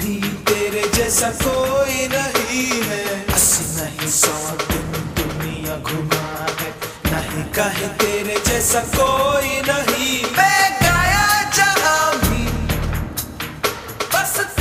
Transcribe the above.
जैसा कोई नहीं है। अस्सी नहीं सौ दिन दुनिया घुमा है। नहीं कहे तेरे जैसा कोई नहीं। मैं गाया जहाँ भी। बस